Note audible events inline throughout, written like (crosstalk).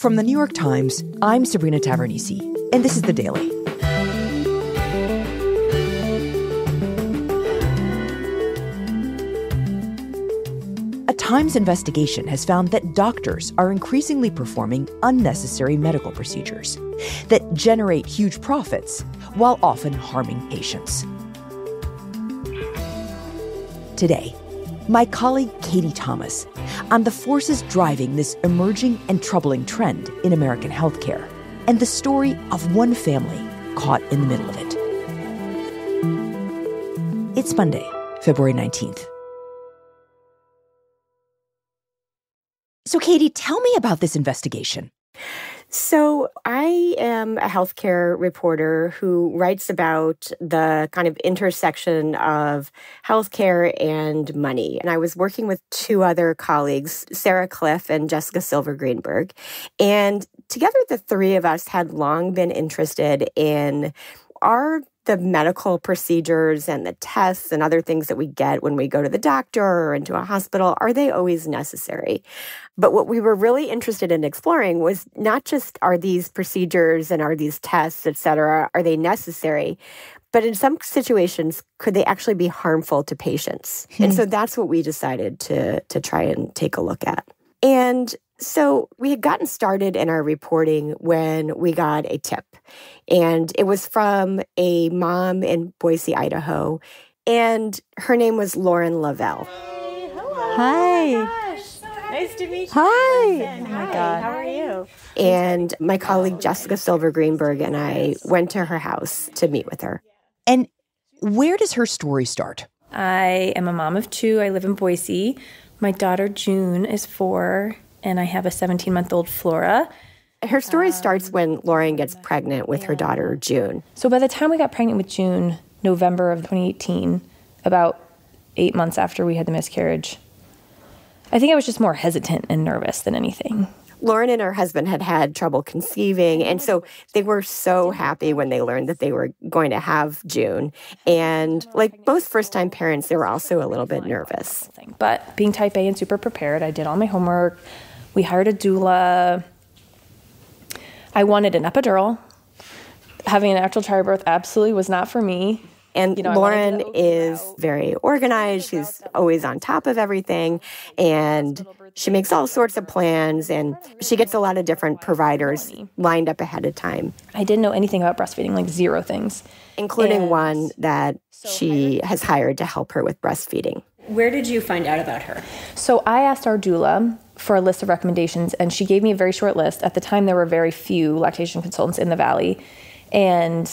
From the New York Times, I'm Sabrina Tavernise, and this is The Daily. A Times investigation has found that doctors are increasingly performing unnecessary medical procedures that generate huge profits while often harming patients. Today, my colleague Katie Thomas on the forces driving this emerging and troubling trend in American healthcare and the story of one family caught in the middle of it. It's Monday, February 19th. So, Katie, tell me about this investigation. So, I am a healthcare reporter who writes about the kind of intersection of healthcare and money. And I was working with two other colleagues, Sarah Kliff and Jessica Silver Greenberg. And together, the three of us had long been interested in are the medical procedures and the tests and other things that we get when we go to the doctor or into a hospital, are they always necessary? But what we were really interested in exploring was not just are these procedures and are these tests, et cetera, are they necessary? But in some situations, could they actually be harmful to patients? Hmm. And so that's what we decided to, to try and take a look at. And so we had gotten started in our reporting when we got a tip, and it was from a mom in Boise, Idaho, and her name was Lauren Lavelle. Hi. Oh nice to meet you. Hi. Oh my God. How are you? And my colleague oh, Jessica Silver Greenberg and I went to her house to meet with her. And where does her story start? I am a mom of two. I live in Boise. My daughter June is four, and I have a 17 month old Flora. Her story um, starts when Lauren gets pregnant with her daughter June. So by the time we got pregnant with June, November of 2018, about eight months after we had the miscarriage, I think I was just more hesitant and nervous than anything. Lauren and her husband had had trouble conceiving. And so they were so happy when they learned that they were going to have June. And like most first time parents, they were also a little bit nervous. But being type A and super prepared, I did all my homework. We hired a doula. I wanted an epidural. Having an actual childbirth absolutely was not for me. And you know, Lauren is very organized. She's always on top of everything. And she makes all sorts of plans and she gets a lot of different providers lined up ahead of time. I didn't know anything about breastfeeding, like zero things. Including and one that she has hired to help her with breastfeeding. Where did you find out about her? So I asked our doula for a list of recommendations, and she gave me a very short list. At the time, there were very few lactation consultants in the Valley, and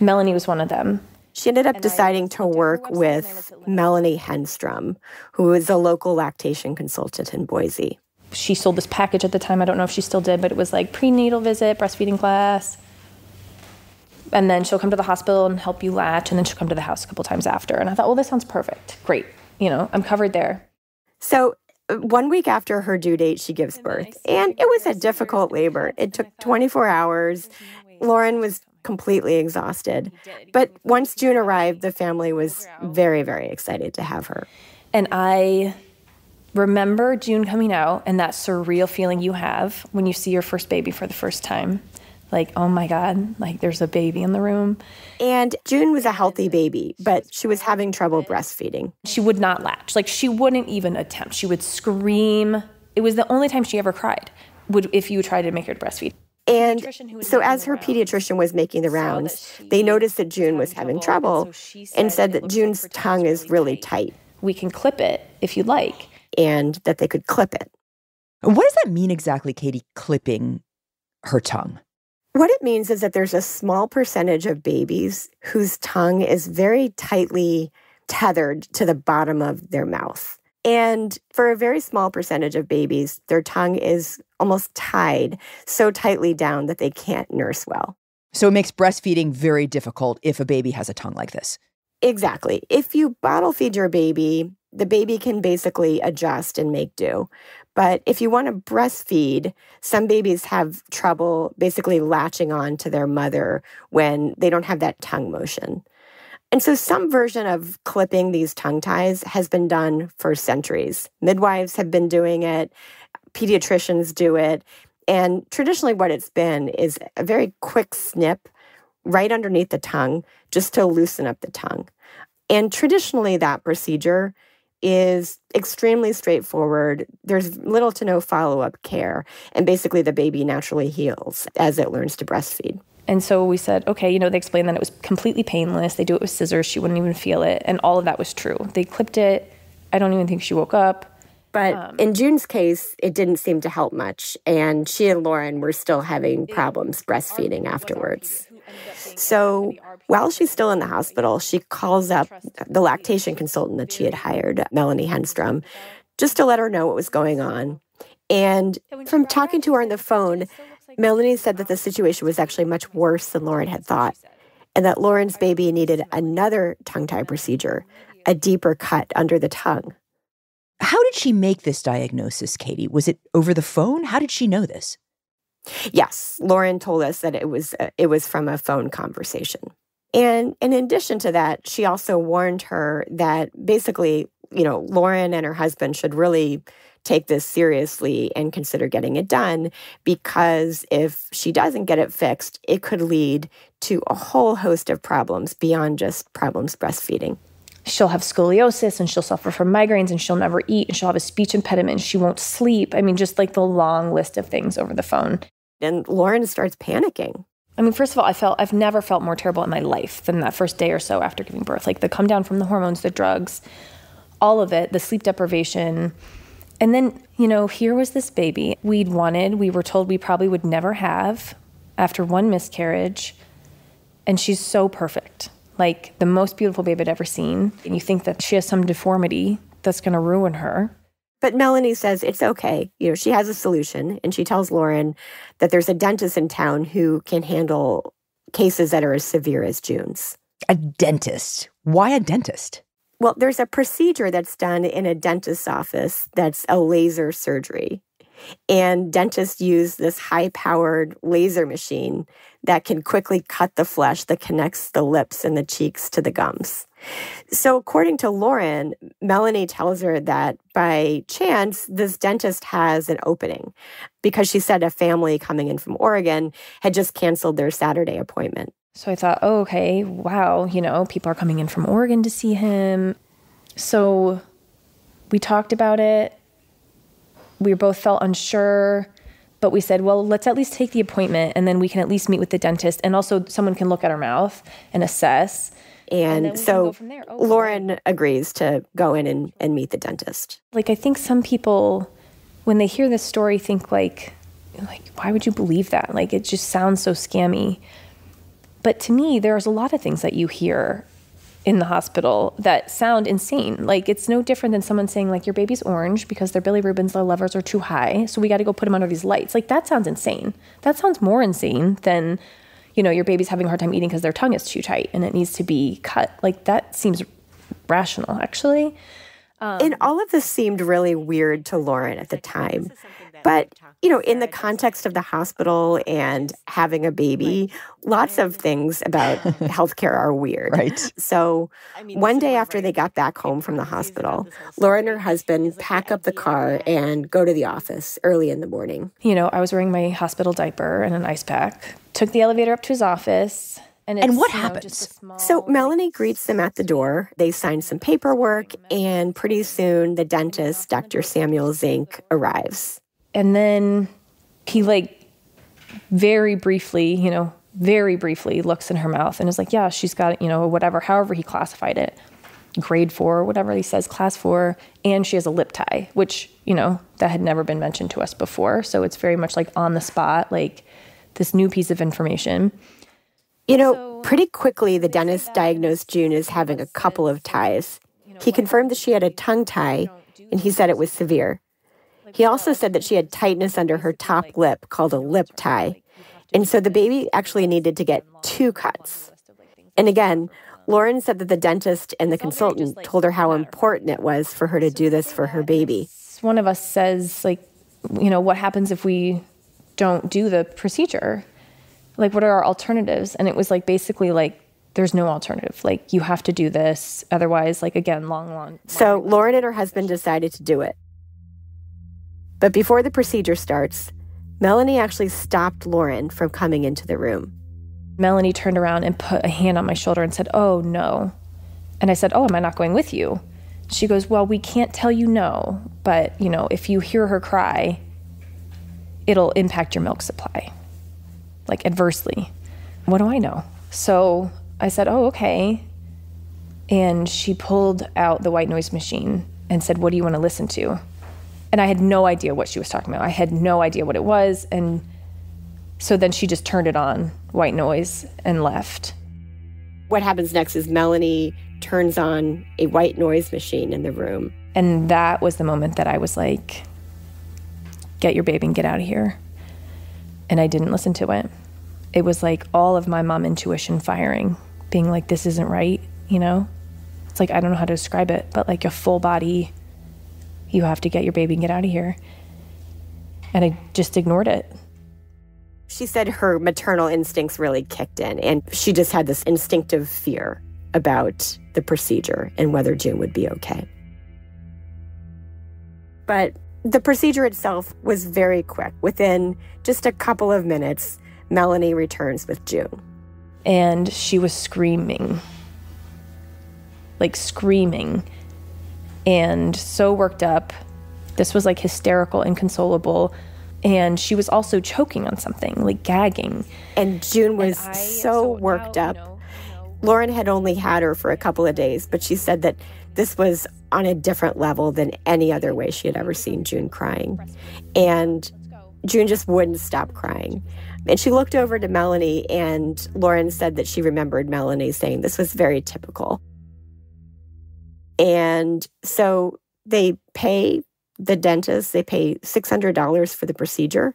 Melanie was one of them. She ended up deciding to work with Melanie Henstrom, who is a local lactation consultant in Boise. She sold this package at the time. I don't know if she still did, but it was like prenatal visit, breastfeeding class. And then she'll come to the hospital and help you latch, and then she'll come to the house a couple times after. And I thought, well, this sounds perfect. Great. You know, I'm covered there. So one week after her due date, she gives birth. And it was a difficult labor. It took 24 hours. Lauren was completely exhausted. But once June arrived, the family was very, very excited to have her. And I remember June coming out and that surreal feeling you have when you see your first baby for the first time. Like, oh my God, like there's a baby in the room. And June was a healthy baby, but she was having trouble breastfeeding. She would not latch. Like, she wouldn't even attempt. She would scream. It was the only time she ever cried would if you tried to make her breastfeed. And so, as her pediatrician was making the rounds, they noticed that June was having trouble and said that June's tongue is really tight. We can clip it if you'd like. And that they could clip it. What does that mean exactly, Katie, clipping her tongue? What it means is that there's a small percentage of babies whose tongue is very tightly tethered to the bottom of their mouth. And for a very small percentage of babies, their tongue is almost tied so tightly down that they can't nurse well. So it makes breastfeeding very difficult if a baby has a tongue like this. Exactly. If you bottle feed your baby, the baby can basically adjust and make do. But if you want to breastfeed, some babies have trouble basically latching on to their mother when they don't have that tongue motion. And so some version of clipping these tongue ties has been done for centuries. Midwives have been doing it, pediatricians do it. And traditionally, what it's been is a very quick snip right underneath the tongue just to loosen up the tongue. And traditionally, that procedure is extremely straightforward. There's little to no follow up care. And basically, the baby naturally heals as it learns to breastfeed. And so we said, okay, you know, they explained that it was completely painless. They do it with scissors. She wouldn't even feel it. And all of that was true. They clipped it. I don't even think she woke up. But um, in June's case, it didn't seem to help much. And she and Lauren were still having problems breastfeeding afterwards. So while she's still in the hospital, she calls up the lactation consultant that she had hired, Melanie Henstrom, just to let her know what was going on. And from talking to her on the phone, Melanie said that the situation was actually much worse than Lauren had thought, and that Lauren's baby needed another tongue tie procedure, a deeper cut under the tongue. How did she make this diagnosis, Katie? Was it over the phone? How did she know this? Yes, Lauren told us that it was uh, it was from a phone conversation. And in addition to that, she also warned her that basically, you know, Lauren and her husband should really take this seriously and consider getting it done because if she doesn't get it fixed, it could lead to a whole host of problems beyond just problems breastfeeding. She'll have scoliosis and she'll suffer from migraines and she'll never eat and she'll have a speech impediment. She won't sleep. I mean, just like the long list of things over the phone. And Lauren starts panicking. I mean, first of all, I felt I've never felt more terrible in my life than that first day or so after giving birth. Like the come down from the hormones, the drugs, all of it, the sleep deprivation. And then, you know, here was this baby we'd wanted, we were told we probably would never have after one miscarriage. And she's so perfect. Like the most beautiful baby I'd ever seen. And you think that she has some deformity that's going to ruin her. But Melanie says it's okay. You know, she has a solution and she tells Lauren that there's a dentist in town who can handle cases that are as severe as June's. A dentist? Why a dentist? Well, there's a procedure that's done in a dentist's office that's a laser surgery. And dentists use this high powered laser machine that can quickly cut the flesh that connects the lips and the cheeks to the gums. So, according to Lauren, Melanie tells her that by chance, this dentist has an opening because she said a family coming in from Oregon had just canceled their Saturday appointment. So I thought, oh, okay, wow, you know, people are coming in from Oregon to see him. So we talked about it. We both felt unsure, but we said, well, let's at least take the appointment and then we can at least meet with the dentist. And also, someone can look at our mouth and assess. And, and so oh, Lauren agrees to go in and, and meet the dentist. Like, I think some people, when they hear this story, think, like, like, why would you believe that? Like, it just sounds so scammy. But to me, there's a lot of things that you hear in the hospital that sound insane. Like it's no different than someone saying like your baby's orange because their bilirubins their levels are too high, so we got to go put them under these lights. Like that sounds insane. That sounds more insane than you know your baby's having a hard time eating because their tongue is too tight and it needs to be cut. Like that seems rational actually. Um, and all of this seemed really weird to Lauren at the time. But, you know, in the context of the hospital and having a baby, lots of things about (laughs) healthcare are weird. Right. So one day after they got back home from the hospital, Laura and her husband pack up the car and go to the office early in the morning. You know, I was wearing my hospital diaper and an ice pack, took the elevator up to his office. And, and, what happens? Know, so Melanie greets them at the door. They sign some paperwork, and pretty soon the dentist, Dr. Samuel Zink, arrives and then he like very briefly, you know, very briefly looks in her mouth and is like, yeah, she's got, you know, whatever, however he classified it, grade four, whatever he says, class four, and she has a lip tie, which, you know, that had never been mentioned to us before. So it's very much like on the spot, like this new piece of information. You know, so, pretty quickly, the dentist diagnosed June as having a couple of ties. He confirmed that she had a tongue tie, and he said it was severe. He also said that she had tightness under her top lip called a lip tie. And so the baby actually needed to get two cuts. And again, Lauren said that the dentist and the consultant told her how important it was for her to do this for her baby. One of us says, like, you know, what happens if we don't do the procedure? Like, what are our alternatives? And it was like basically like, there's no alternative. Like, you have to do this. Otherwise, like, again, long, long. long so Lauren and her husband decided to do it. But before the procedure starts, Melanie actually stopped Lauren from coming into the room. Melanie turned around and put a hand on my shoulder and said, Oh, no. And I said, Oh, am I not going with you? She goes, Well, we can't tell you no, but, you know, if you hear her cry, it'll impact your milk supply, like adversely. What do I know? So I said, Oh, okay. And she pulled out the white noise machine and said, What do you want to listen to? And I had no idea what she was talking about. I had no idea what it was. And so then she just turned it on, white noise, and left. What happens next is Melanie turns on a white noise machine in the room. And that was the moment that I was like, get your baby and get out of here. And I didn't listen to it. It was like all of my mom intuition firing, being like, this isn't right, you know? It's like, I don't know how to describe it, but like a full body, you have to get your baby and get out of here. And I just ignored it. She said her maternal instincts really kicked in, and she just had this instinctive fear about the procedure and whether June would be okay. But the procedure itself was very quick. Within just a couple of minutes, Melanie returns with June. And she was screaming, like screaming, and so worked up. This was like hysterical, inconsolable. And she was also choking on something, like gagging. And June was I, so, so, worked no, up. No, no. Lauren had only had her for a couple of days, but she said that this was on a different level than any other way she had ever seen June crying. And June just wouldn't stop crying. And she looked over to Melanie, and Lauren said that she remembered Melanie saying this was very typical. And so they pay the dentist, they pay $600 for the procedure,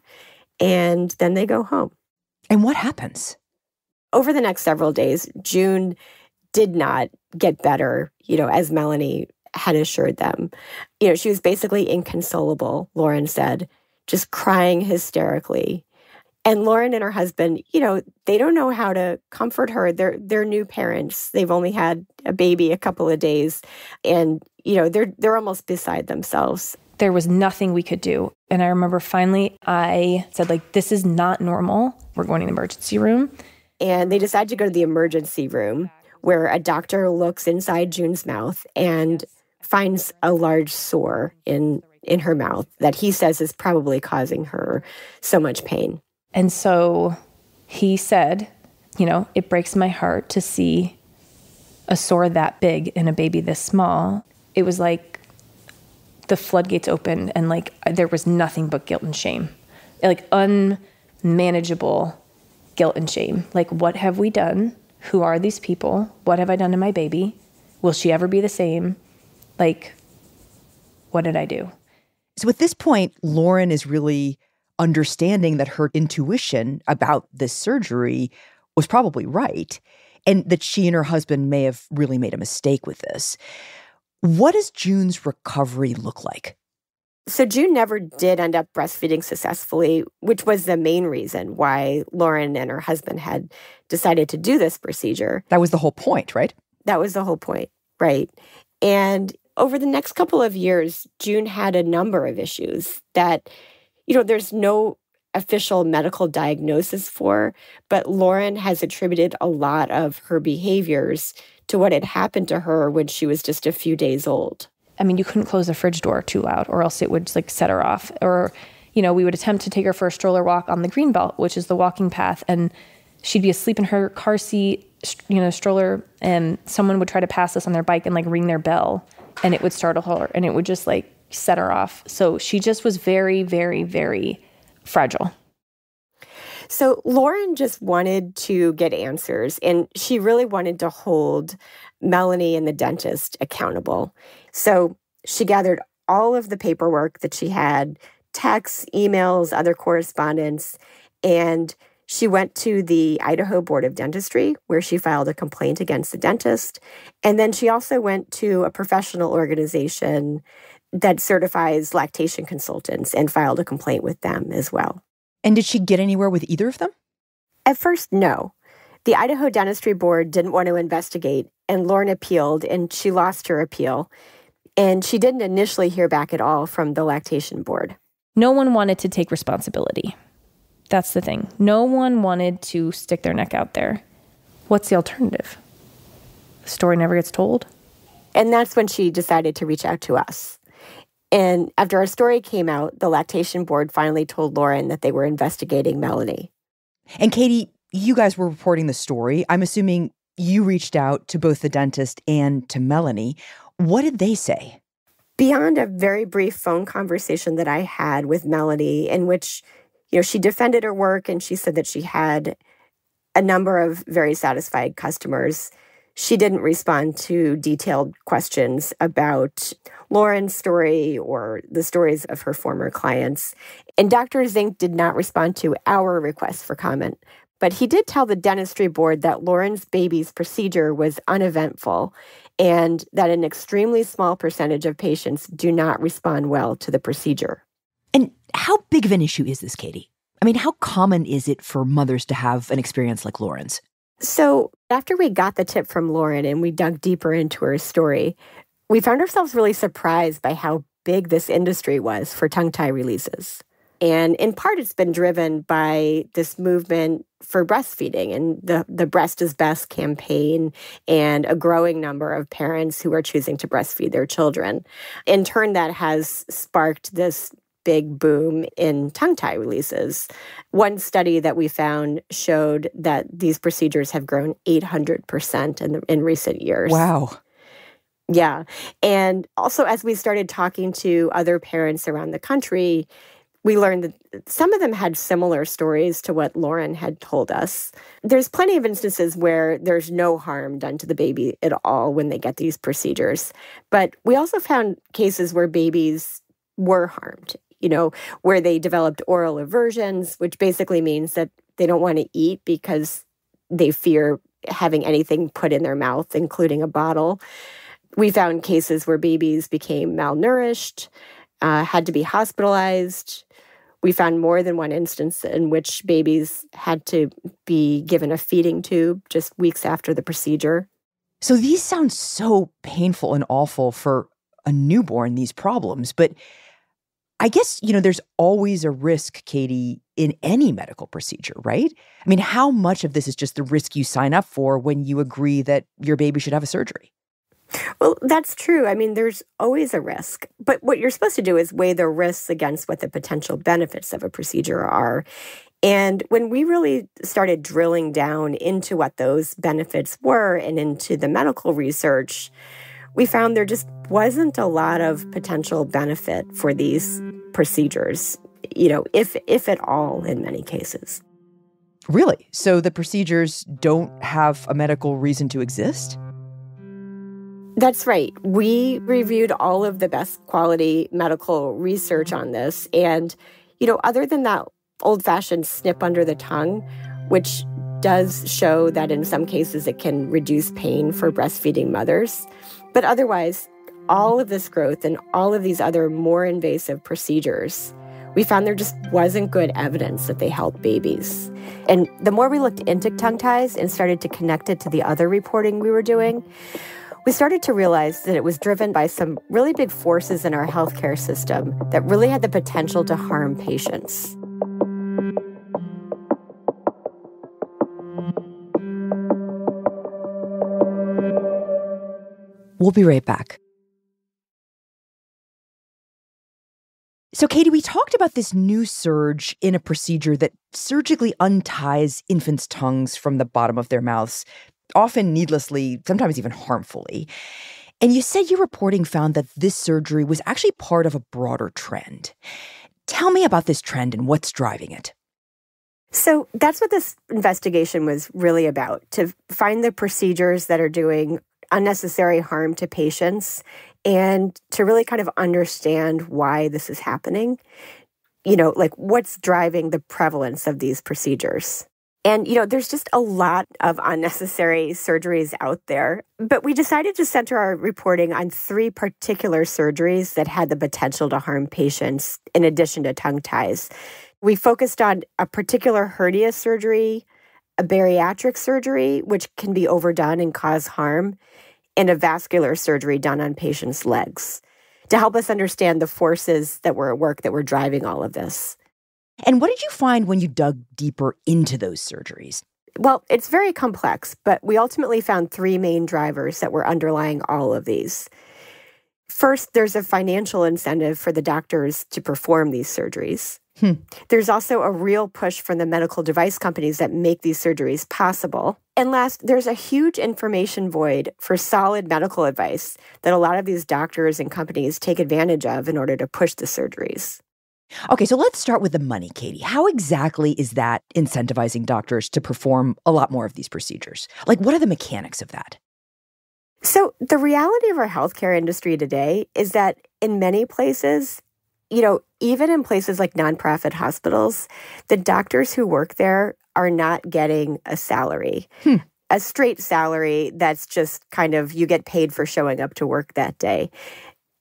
and then they go home. And what happens? Over the next several days, June did not get better, you know, as Melanie had assured them. You know, she was basically inconsolable, Lauren said, just crying hysterically. And Lauren and her husband, you know, they don't know how to comfort her. They're they're new parents. They've only had a baby a couple of days and you know, they're they're almost beside themselves. There was nothing we could do. And I remember finally I said like this is not normal. We're going to the emergency room. And they decided to go to the emergency room where a doctor looks inside June's mouth and finds a large sore in in her mouth that he says is probably causing her so much pain. And so he said, you know, it breaks my heart to see a sore that big in a baby this small. It was like the floodgates opened and like there was nothing but guilt and shame. Like unmanageable guilt and shame. Like what have we done? Who are these people? What have I done to my baby? Will she ever be the same? Like, what did I do? So at this point, Lauren is really understanding that her intuition about this surgery was probably right and that she and her husband may have really made a mistake with this. What does June's recovery look like? So, June never did end up breastfeeding successfully, which was the main reason why Lauren and her husband had decided to do this procedure. That was the whole point, right? That was the whole point, right? And over the next couple of years, June had a number of issues that, you know, there's no official medical diagnosis for, but Lauren has attributed a lot of her behaviors to what had happened to her when she was just a few days old. I mean, you couldn't close the fridge door too loud, or else it would like set her off. Or, you know, we would attempt to take her for a stroller walk on the green belt, which is the walking path, and she'd be asleep in her car seat, you know, stroller, and someone would try to pass us on their bike and like ring their bell, and it would startle her, and it would just like set her off. So she just was very, very, very fragile. So Lauren just wanted to get answers, and she really wanted to hold Melanie and the dentist accountable. So she gathered all of the paperwork that she had texts, emails, other correspondence, and she went to the Idaho Board of Dentistry, where she filed a complaint against the dentist. And then she also went to a professional organization that certifies lactation consultants and filed a complaint with them as well. And did she get anywhere with either of them? At first, no. The Idaho Dentistry Board didn't want to investigate, and Lauren appealed, and she lost her appeal. And she didn't initially hear back at all from the lactation board. No one wanted to take responsibility. That's the thing. No one wanted to stick their neck out there. What's the alternative? The story never gets told. And that's when she decided to reach out to us. And after our story came out, the lactation board finally told Lauren that they were investigating Melanie. And Katie, you guys were reporting the story. I'm assuming you reached out to both the dentist and to Melanie. What did they say? Beyond a very brief phone conversation that I had with Melanie, in which, you know, she defended her work and she said that she had a number of very satisfied customers. She didn't respond to detailed questions about Lauren's story or the stories of her former clients. And Dr. Zink did not respond to our request for comment. But he did tell the dentistry board that Lauren's baby's procedure was uneventful and that an extremely small percentage of patients do not respond well to the procedure. And how big of an issue is this, Katie? I mean, how common is it for mothers to have an experience like Lauren's? So, after we got the tip from Lauren and we dug deeper into her story, we found ourselves really surprised by how big this industry was for tongue tie releases. And in part, it's been driven by this movement for breastfeeding and the, the Breast is Best campaign, and a growing number of parents who are choosing to breastfeed their children. In turn, that has sparked this big boom in tongue tie releases. One study that we found showed that these procedures have grown 800% in, the, in recent years. Wow. Yeah. And also, as we started talking to other parents around the country, we learned that uh, some of them had similar stories to what Lauren had told us. There's plenty of instances where there's no harm done to the baby at all when they get these procedures. But we also found cases where babies were harmed, you know, where they developed oral aversions, which basically means that they don't want to eat because they fear having anything put in their mouth, including a bottle. We found cases where babies became malnourished, uh, had to be hospitalized. We found more than one instance in which babies had to be given a feeding tube just weeks after the procedure. So these sound so painful and awful for a newborn, these problems. But I guess, you know, there's always a risk, Katie, in any medical procedure, right? I mean, how much of this is just the risk you sign up for when you agree that your baby should have a surgery? Well, that's true. I mean, there's always a risk. But what you're supposed to do is weigh the risks against what the potential benefits of a procedure are. And when we really started drilling down into what those benefits were and into the medical research, we found there just wasn't a lot of potential benefit for these procedures, you know, if if at all in many cases. Really? So the procedures don't have a medical reason to exist? That's right. We reviewed all of the best quality medical research on this. And, you know, other than that old fashioned snip under the tongue, which does show that in some cases it can reduce pain for breastfeeding mothers. But otherwise, all of this growth and all of these other more invasive procedures, we found there just wasn't good evidence that they help babies. And the more we looked into tongue ties and started to connect it to the other reporting we were doing, we started to realize that it was driven by some really big forces in our healthcare system that really had the potential to harm patients. We'll be right back. So, Katie, we talked about this new surge in a procedure that surgically unties infants' tongues from the bottom of their mouths often needlessly, sometimes even harmfully. And you said your reporting found that this surgery was actually part of a broader trend. Tell me about this trend and what's driving it. So that's what this investigation was really about to find the procedures that are doing unnecessary harm to patients and to really kind of understand why this is happening. You know, like what's driving the prevalence of these procedures. And, you know, there's just a lot of unnecessary surgeries out there. But we decided to center our reporting on three particular surgeries that had the potential to harm patients in addition to tongue ties. We focused on a particular hernia surgery, a bariatric surgery, which can be overdone and cause harm, and a vascular surgery done on patients' legs to help us understand the forces that were at work that were driving all of this. And what did you find when you dug deeper into those surgeries? Well, it's very complex, but we ultimately found three main drivers that were underlying all of these. First, there's a financial incentive for the doctors to perform these surgeries. Hmm. There's also a real push from the medical device companies that make these surgeries possible. And last, there's a huge information void for solid medical advice that a lot of these doctors and companies take advantage of in order to push the surgeries. Okay, so let's start with the money, Katie. How exactly is that incentivizing doctors to perform a lot more of these procedures? Like, what are the mechanics of that? So, the reality of our healthcare industry today is that in many places, you know, even in places like nonprofit hospitals, the doctors who work there are not getting a salary. Hmm. A straight salary that's just kind of you get paid for showing up to work that day.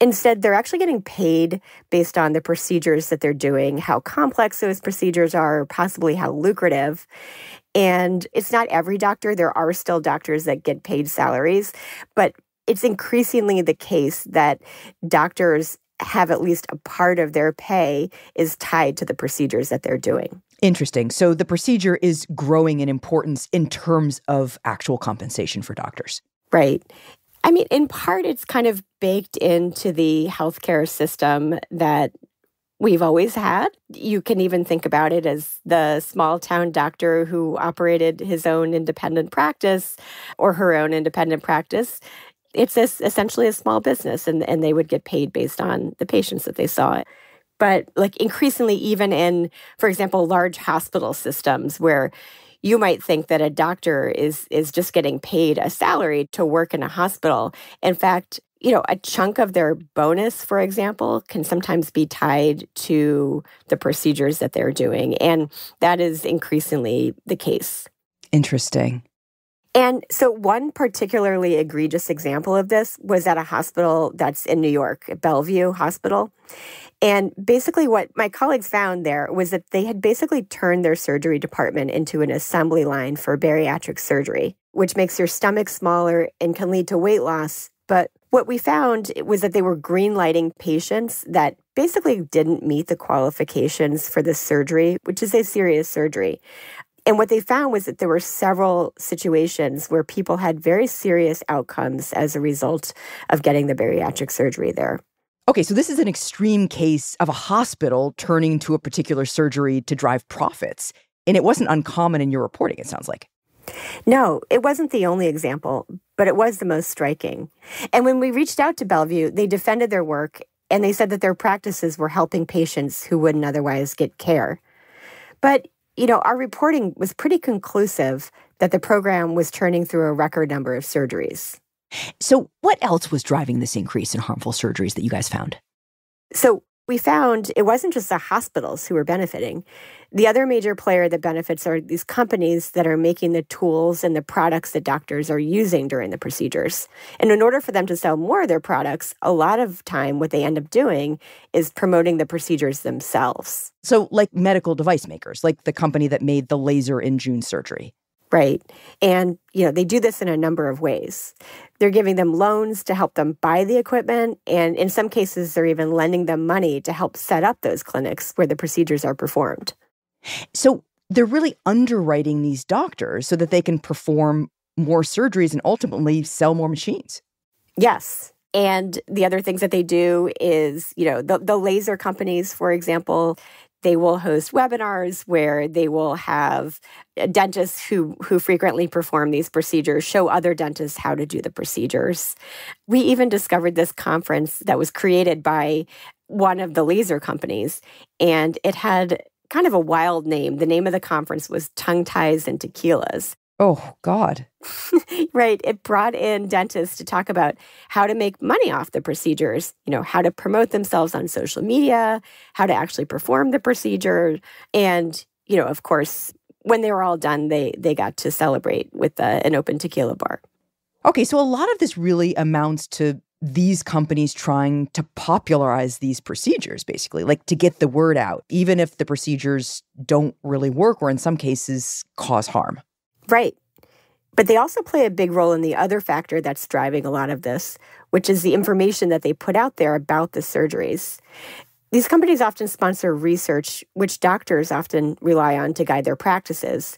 Instead, they're actually getting paid based on the procedures that they're doing, how complex those procedures are, possibly how lucrative. And it's not every doctor. There are still doctors that get paid salaries, but it's increasingly the case that doctors have at least a part of their pay is tied to the procedures that they're doing. Interesting. So the procedure is growing in importance in terms of actual compensation for doctors. Right. I mean, in part, it's kind of baked into the healthcare system that we've always had. You can even think about it as the small town doctor who operated his own independent practice or her own independent practice it's a, essentially a small business and, and they would get paid based on the patients that they saw. But like increasingly, even in, for example, large hospital systems where you might think that a doctor is is just getting paid a salary to work in a hospital. In fact, you know, a chunk of their bonus, for example, can sometimes be tied to the procedures that they're doing. And that is increasingly the case. Interesting. And so, one particularly egregious example of this was at a hospital that's in New York, Bellevue Hospital. And basically, what my colleagues found there was that they had basically turned their surgery department into an assembly line for bariatric surgery, which makes your stomach smaller and can lead to weight loss. But what we found was that they were green lighting patients that basically didn't meet the qualifications for this surgery, which is a serious surgery. And what they found was that there were several situations where people had very serious outcomes as a result of getting the bariatric surgery there. Okay, so this is an extreme case of a hospital turning to a particular surgery to drive profits. And it wasn't uncommon in your reporting, it sounds like. No, it wasn't the only example, but it was the most striking. And when we reached out to Bellevue, they defended their work and they said that their practices were helping patients who wouldn't otherwise get care. But you know, our reporting was pretty conclusive that the program was churning through a record number of surgeries. So, what else was driving this increase in harmful surgeries that you guys found? So, we found it wasn't just the hospitals who were benefiting. The other major player that benefits are these companies that are making the tools and the products that doctors are using during the procedures. And in order for them to sell more of their products, a lot of time what they end up doing is promoting the procedures themselves. So, like medical device makers, like the company that made the laser in June surgery. Right. And, you know, they do this in a number of ways. They're giving them loans to help them buy the equipment. And in some cases, they're even lending them money to help set up those clinics where the procedures are performed. So they're really underwriting these doctors so that they can perform more surgeries and ultimately sell more machines. Yes. And the other things that they do is, you know, the, the laser companies, for example, they will host webinars where they will have uh, dentists who who frequently perform these procedures show other dentists how to do the procedures. We even discovered this conference that was created by one of the laser companies and it had kind of a wild name. The name of the conference was Tongue Ties and Tequilas. Oh, God. (laughs) right. It brought in dentists to talk about how to make money off the procedures, you know, how to promote themselves on social media, how to actually perform the procedure. And, you know, of course, when they were all done, they they got to celebrate with uh, an open tequila bar. Okay, so a lot of this really amounts to these companies trying to popularize these procedures, basically, like to get the word out, even if the procedures don't really work or in some cases cause harm. Right. But they also play a big role in the other factor that's driving a lot of this, which is the information that they put out there about the surgeries. These companies often sponsor research, which doctors often rely on to guide their practices.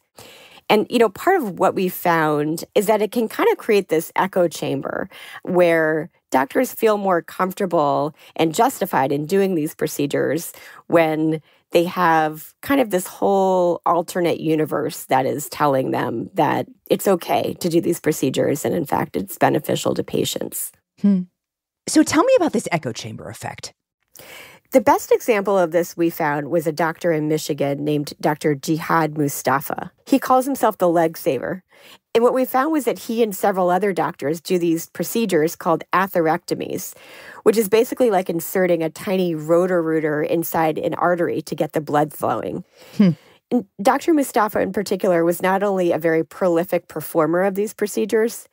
And, you know, part of what we found is that it can kind of create this echo chamber where doctors feel more comfortable and justified in doing these procedures when they have kind of this whole alternate universe that is telling them that it's okay to do these procedures and in fact it's beneficial to patients. Hmm. So tell me about this echo chamber effect. The best example of this we found was a doctor in Michigan named Dr. Jihad Mustapha. He calls himself the leg saver. And what we found was that he and several other doctors do these procedures called atherectomies, which is basically like inserting a tiny roto-rooter inside an artery to get the blood flowing. Hmm. Dr. Mustapha, in particular, was not only a very prolific performer of these procedures,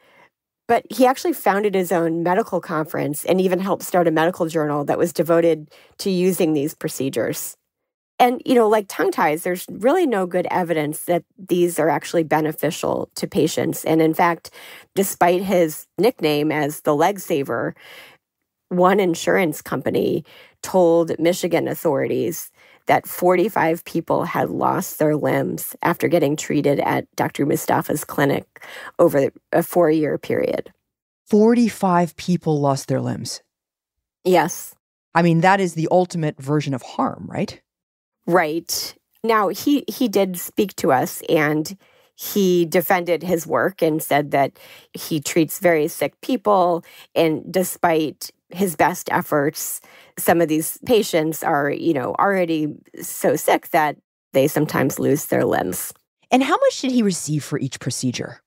but he actually founded his own medical conference and even helped start a medical journal that was devoted to using these procedures. And, you know, like tongue ties, there's really no good evidence that these are actually beneficial to patients. And in fact, despite his nickname as the leg saver, one insurance company told Michigan authorities that 45 people had lost their limbs after getting treated at Dr. Mustapha's clinic over a four year period. 45 people lost their limbs. Yes. I mean, that is the ultimate version of harm, right? Right. Now, he, he did speak to us and he defended his work and said that he treats very sick people. And despite his best efforts, some of these patients are, you know, already so sick that they sometimes lose their limbs. And how much did he receive for each procedure?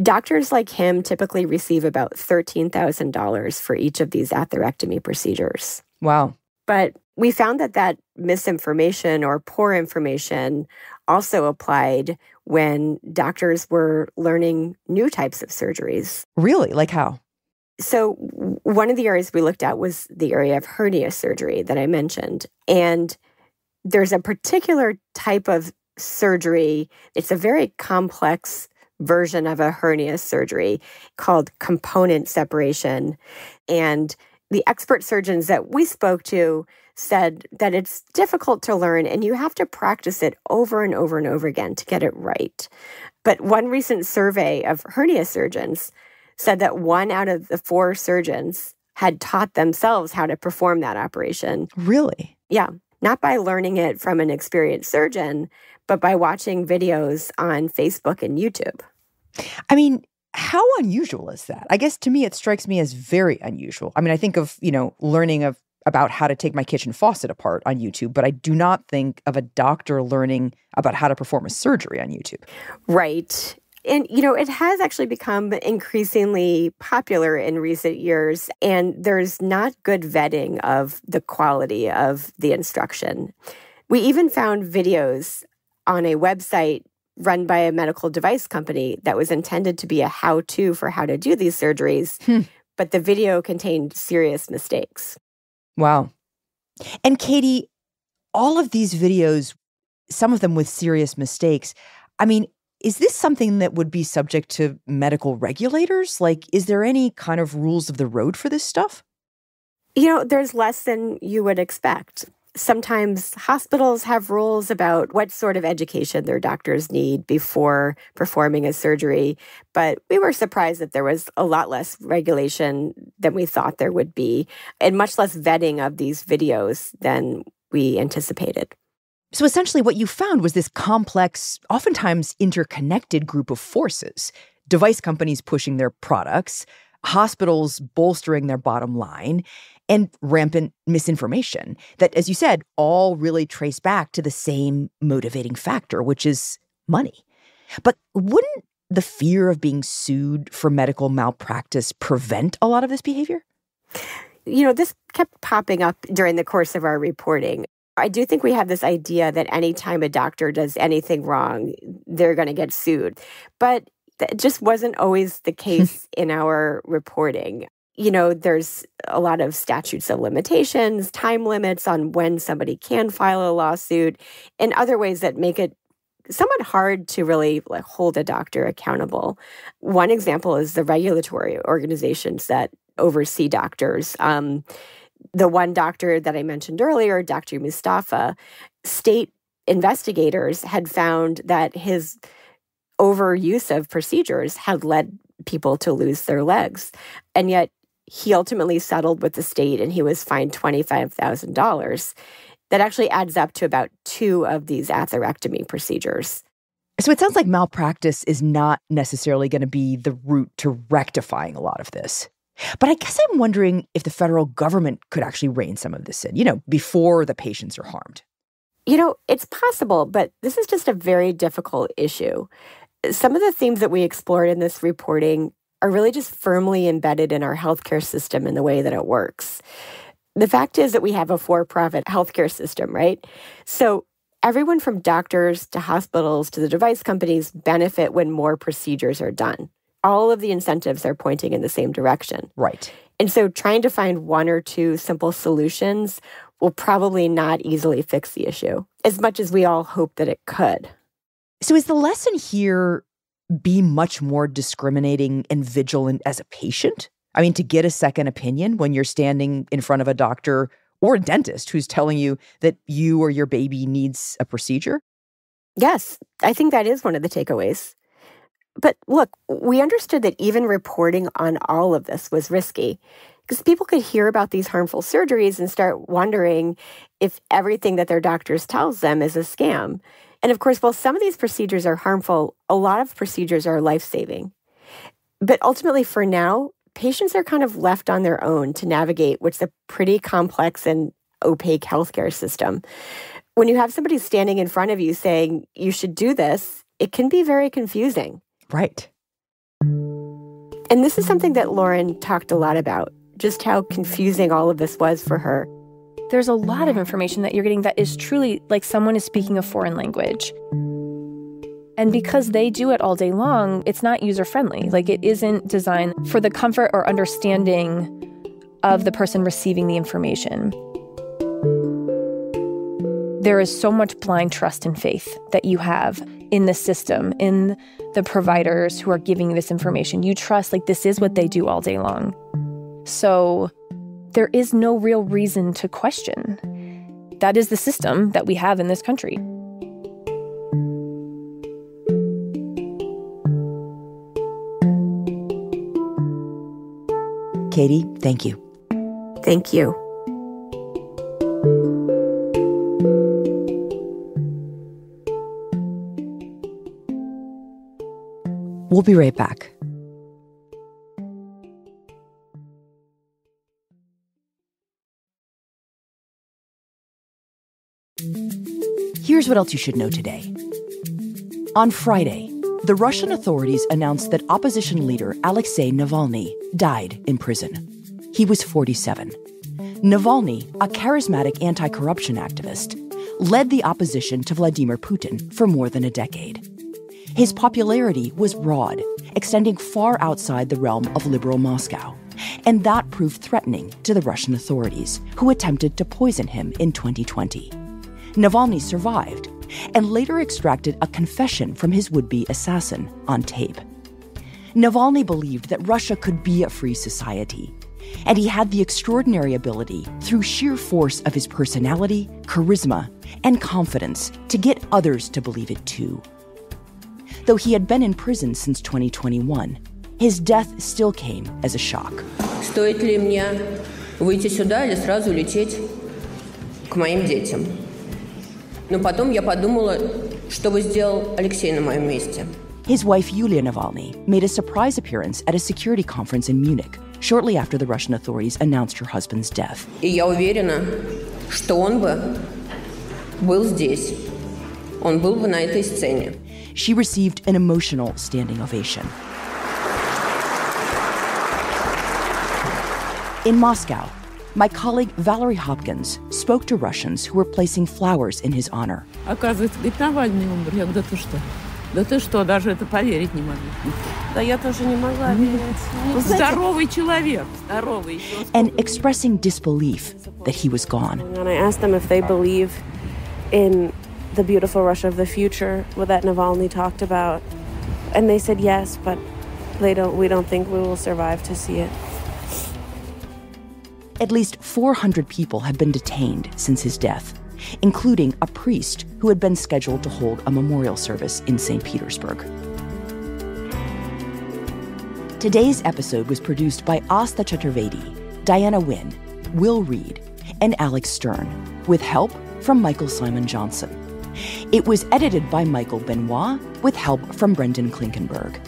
Doctors like him typically receive about $13,000 for each of these atherectomy procedures. Wow. But we found that that misinformation or poor information also applied when doctors were learning new types of surgeries. Really? Like how? So, one of the areas we looked at was the area of hernia surgery that I mentioned. And there's a particular type of surgery, it's a very complex version of a hernia surgery called component separation. And the expert surgeons that we spoke to said that it's difficult to learn and you have to practice it over and over and over again to get it right. But one recent survey of hernia surgeons said that one out of the four surgeons had taught themselves how to perform that operation. Really? Yeah. Not by learning it from an experienced surgeon, but by watching videos on Facebook and YouTube. I mean, how unusual is that? I guess to me, it strikes me as very unusual. I mean, I think of, you know, learning of about how to take my kitchen faucet apart on YouTube, but I do not think of a doctor learning about how to perform a surgery on YouTube. Right. And, you know, it has actually become increasingly popular in recent years, and there's not good vetting of the quality of the instruction. We even found videos on a website run by a medical device company that was intended to be a how to for how to do these surgeries, hmm. but the video contained serious mistakes. Wow. And Katie, all of these videos, some of them with serious mistakes, I mean, is this something that would be subject to medical regulators? Like, is there any kind of rules of the road for this stuff? You know, there's less than you would expect sometimes hospitals have rules about what sort of education their doctors need before performing a surgery. But we were surprised that there was a lot less regulation than we thought there would be, and much less vetting of these videos than we anticipated. So essentially, what you found was this complex, oftentimes interconnected group of forces device companies pushing their products, hospitals bolstering their bottom line, and rampant misinformation that, as you said, all really trace back to the same motivating factor, which is money. But wouldn't the fear of being sued for medical malpractice prevent a lot of this behavior? You know, this kept popping up during the course of our reporting. I do think we have this idea that anytime a doctor does anything wrong, they're going to get sued. But that just wasn't always the (laughs) case in our reporting you know, there's a lot of statutes of limitations, time limits on when somebody can file a lawsuit, and other ways that make it somewhat hard to really like hold a doctor accountable. One example is the regulatory organizations that oversee doctors. Um, The one doctor that I mentioned earlier, Dr. Mustapha, state investigators had found that his overuse of procedures had led people to lose their legs. And yet he ultimately settled with the state and he was fined $25,000. That actually adds up to about two of these atherectomy procedures. So it sounds like malpractice is not necessarily going to be the route to rectifying a lot of this. But I guess I'm wondering if the federal government could actually rein some of this in, you know, before the patients are harmed. You know, it's possible, but this is just a very difficult issue. Some of the themes that we explored in this reporting are really just firmly embedded in our healthcare system and the way that it works. The fact is that we have a for profit healthcare system, right? So everyone from doctors to hospitals to the device companies benefit when more procedures are done all of the incentives are pointing in the same direction. Right. And so trying to find one or two simple solutions will probably not easily fix the issue as much as we all hope that it could. So is the lesson here be much more discriminating and vigilant as a patient? I mean, to get a second opinion when you're standing in front of a doctor or a dentist who's telling you that you or your baby needs a procedure? Yes, I think that is one of the takeaways. But look, we understood that even reporting on all of this was risky because people could hear about these harmful surgeries and start wondering if everything that their doctors tells them is a scam. And of course, while some of these procedures are harmful, a lot of procedures are life-saving. But ultimately for now, patients are kind of left on their own to navigate what's a pretty complex and opaque healthcare system. When you have somebody standing in front of you saying you should do this, it can be very confusing. Right. And this is something that Lauren talked a lot about, just how confusing all of this was for her. There's a lot of information that you're getting that is truly like someone is speaking a foreign language. And because they do it all day long, it's not user friendly. Like it isn't designed for the comfort or understanding of the person receiving the information. There is so much blind trust and faith that you have in the system, in the providers who are giving you this information. You trust, like, this is what they do all day long. So there is no real reason to question. That is the system that we have in this country. Katie, thank you. Thank you. We'll be right back. Here's what else you should know today. On Friday, the Russian authorities announced that opposition leader Alexei Navalny died in prison. He was 47. Navalny, a charismatic anti corruption activist, led the opposition to Vladimir Putin for more than a decade. His popularity was broad, extending far outside the realm of liberal Moscow. And that proved threatening to the Russian authorities, who attempted to poison him in 2020. Navalny survived and later extracted a confession from his would be assassin on tape. Navalny believed that Russia could be a free society, and he had the extraordinary ability, through sheer force of his personality, charisma, and confidence, to get others to believe it too. Though he had been in prison since 2021, his death still came as a shock. Стоит ли мне выйти сюда или сразу лететь к моим детям? Но потом я подумала, что бы сделал Алексей на моем месте. His wife Yulia Navalny made a surprise appearance at a security conference in Munich shortly after the Russian authorities announced her husband's death. И я уверена, что он бы был здесь. Он был бы на этой сцене. she received an emotional standing ovation. In Moscow, my colleague Valerie Hopkins spoke to Russians who were placing flowers in his honor. Оказывается, говорит, Навальный умер. Я говорю, да ты что? Да ты что, даже это поверить не могу. Да я тоже не могла верить. Здоровый человек, здоровый. And expressing disbelief that he was gone. And I asked them if they believe in the beautiful Russia of the future that Navalny talked about. And they said yes, but they don't we don't think we will survive to see it. At least 400 people have been detained since his death, including a priest who had been scheduled to hold a memorial service in St. Petersburg. Today's episode was produced by Asthaa Chaturvedi, Diana Nguyen, Will Reid, and Alex Stern, with help from Michael Simon Johnson. It was edited by Michael Benoist with help from Brendan Klinkenberg.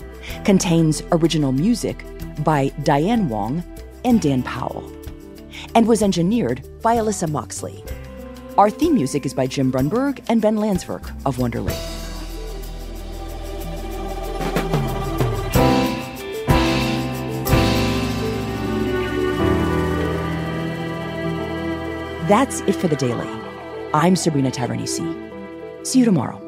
Contains original music by Diane Wong and Dan Powell. And was engineered by Alyssa Moxley. Our theme music is by Jim Brunberg and Ben Landsverk of Wonderly. That's it for the daily. I'm Sabrina Tavernise. See you tomorrow.